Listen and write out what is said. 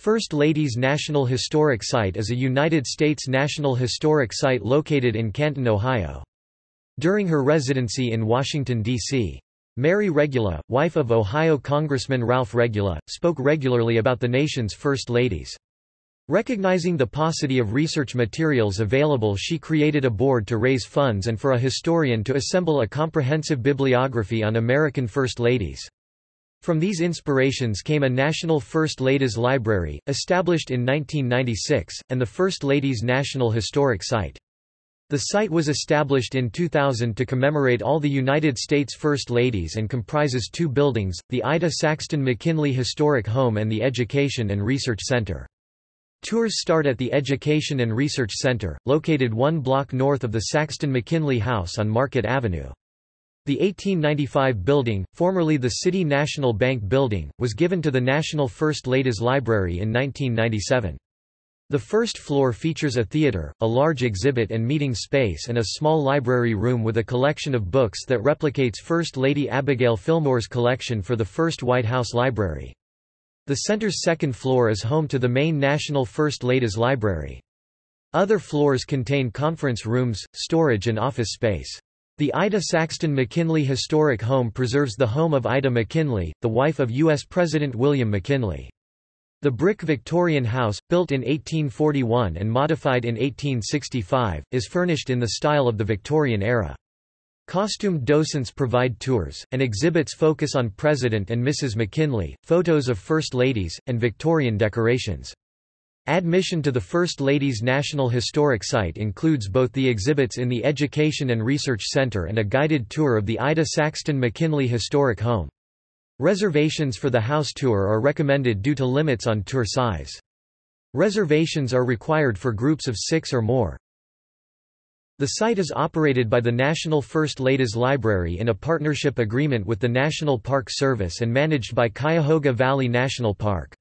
First Ladies National Historic Site is a United States National Historic Site located in Canton, Ohio. During her residency in Washington, D.C., Mary Regula, wife of Ohio Congressman Ralph Regula, spoke regularly about the nation's First Ladies. Recognizing the paucity of research materials available she created a board to raise funds and for a historian to assemble a comprehensive bibliography on American First Ladies. From these inspirations came a National First Ladies Library, established in 1996, and the First Ladies National Historic Site. The site was established in 2000 to commemorate all the United States First Ladies and comprises two buildings, the Ida Saxton McKinley Historic Home and the Education and Research Center. Tours start at the Education and Research Center, located one block north of the Saxton McKinley House on Market Avenue. The 1895 building, formerly the City National Bank Building, was given to the National First Ladies Library in 1997. The first floor features a theater, a large exhibit and meeting space and a small library room with a collection of books that replicates First Lady Abigail Fillmore's collection for the first White House Library. The center's second floor is home to the main National First Ladies Library. Other floors contain conference rooms, storage and office space. The Ida Saxton McKinley Historic Home preserves the home of Ida McKinley, the wife of U.S. President William McKinley. The brick Victorian house, built in 1841 and modified in 1865, is furnished in the style of the Victorian era. Costumed docents provide tours, and exhibits focus on President and Mrs. McKinley, photos of First Ladies, and Victorian decorations. Admission to the First Ladies National Historic Site includes both the exhibits in the Education and Research Center and a guided tour of the Ida Saxton McKinley Historic Home. Reservations for the house tour are recommended due to limits on tour size. Reservations are required for groups of six or more. The site is operated by the National First Ladies Library in a partnership agreement with the National Park Service and managed by Cuyahoga Valley National Park.